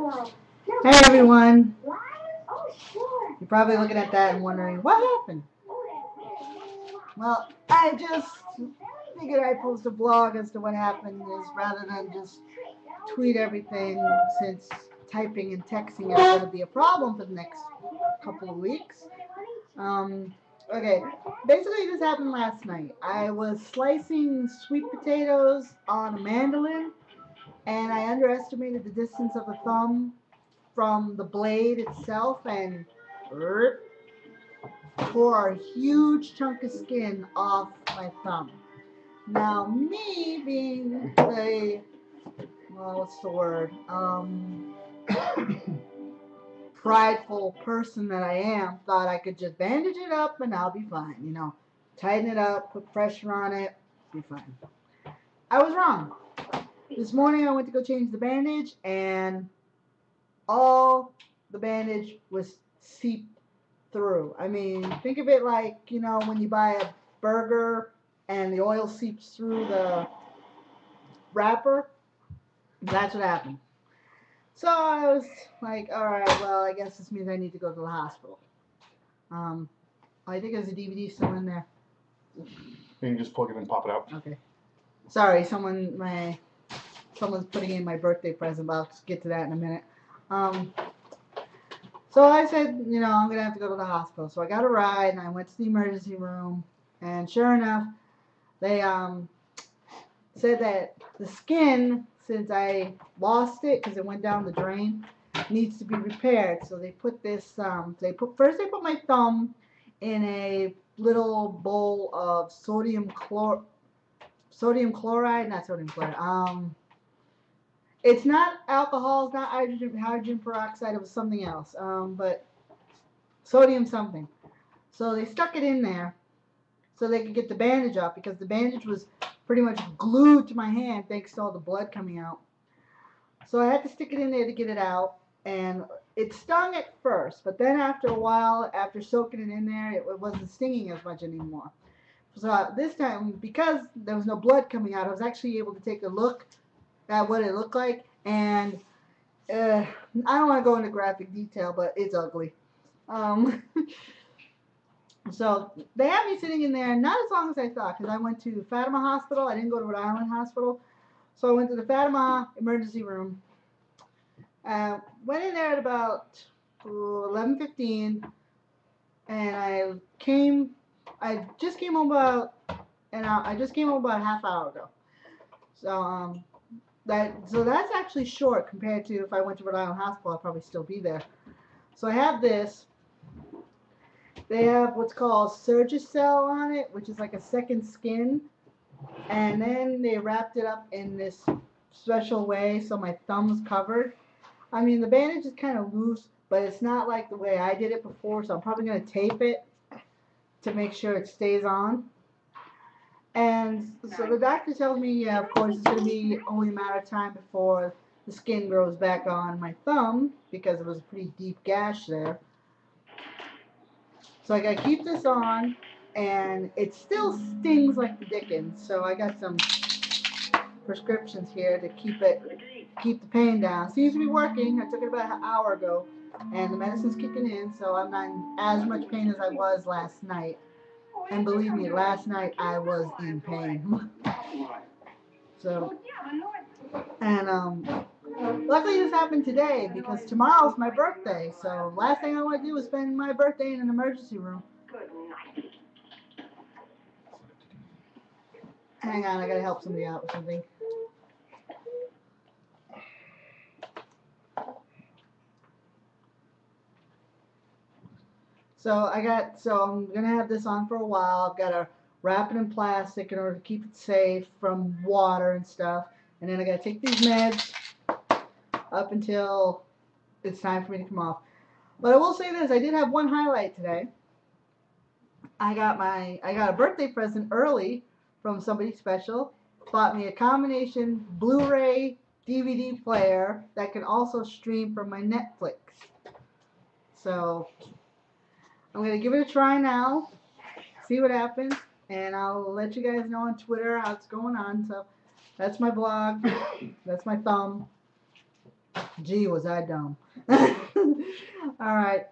Hey everyone. You're probably looking at that and wondering what happened. Well, I just figured I'd post a blog as to what happened is rather than just tweet everything since typing and texting is going to be a problem for the next couple of weeks. Um, okay, basically this happened last night. I was slicing sweet potatoes on a mandolin and I underestimated the distance of the thumb from the blade itself and tore a huge chunk of skin off my thumb. Now, me being a, well, what's the word, um, prideful person that I am, thought I could just bandage it up and I'll be fine, you know, tighten it up, put pressure on it, be fine. I was wrong. This morning I went to go change the bandage and all the bandage was seeped through. I mean, think of it like, you know, when you buy a burger and the oil seeps through the wrapper. That's what happened. So I was like, all right, well, I guess this means I need to go to the hospital. Um, I think there's a DVD still in there. You can just plug it in and pop it out. Okay. Sorry, someone my someone's putting in my birthday present, but I'll get to that in a minute. Um, so I said, you know, I'm gonna have to go to the hospital. So I got a ride and I went to the emergency room, and sure enough, they um said that the skin, since I lost it because it went down the drain, needs to be repaired. So they put this um they put first they put my thumb in a little bowl of sodium chlor sodium chloride, not sodium chloride. Um, it's not alcohol, it's not hydrogen hydrogen peroxide. It was something else. Um, but sodium something. So they stuck it in there so they could get the bandage off because the bandage was pretty much glued to my hand thanks to all the blood coming out. So I had to stick it in there to get it out and it stung at first, but then after a while, after soaking it in there, it, it wasn't stinging as much anymore. So uh, this time, because there was no blood coming out, I was actually able to take a look at what it looked like, and uh, I don't want to go into graphic detail, but it's ugly. Um, so they had me sitting in there, not as long as I thought, because I went to Fatima Hospital. I didn't go to Rhode Island Hospital. So I went to the Fatima emergency room. Uh, went in there at about 11:15, and I came. I just came home about, and I just came home about a half hour ago. So um, that so that's actually short compared to if I went to Rhode Island Hospital, I'd probably still be there. So I have this. They have what's called Surgicel on it, which is like a second skin. And then they wrapped it up in this special way so my thumb's covered. I mean, the bandage is kind of loose, but it's not like the way I did it before, so I'm probably going to tape it to make sure it stays on. And so the doctor tells me, yeah, of course, it's going to be only a matter of time before the skin grows back on my thumb because it was a pretty deep gash there. So I got to keep this on, and it still stings like the dickens. So I got some prescriptions here to keep it, keep the pain down. Seems to be working. I took it about an hour ago, and the medicine's kicking in, so I'm not in as much pain as I was last night. And believe me, last night I was in pain. so, and um, luckily this happened today because tomorrow's my birthday. So last thing I want to do is spend my birthday in an emergency room. Good night. Hang on, I gotta help somebody out with something. So I got, so I'm gonna have this on for a while. I've got to wrap it in plastic in order to keep it safe from water and stuff. And then I gotta take these meds up until it's time for me to come off. But I will say this, I did have one highlight today. I got my, I got a birthday present early from somebody special. Bought me a combination Blu-ray DVD player that can also stream from my Netflix. So I'm going to give it a try now, see what happens, and I'll let you guys know on Twitter how it's going on. So that's my blog, that's my thumb, Gee, was I dumb. All right.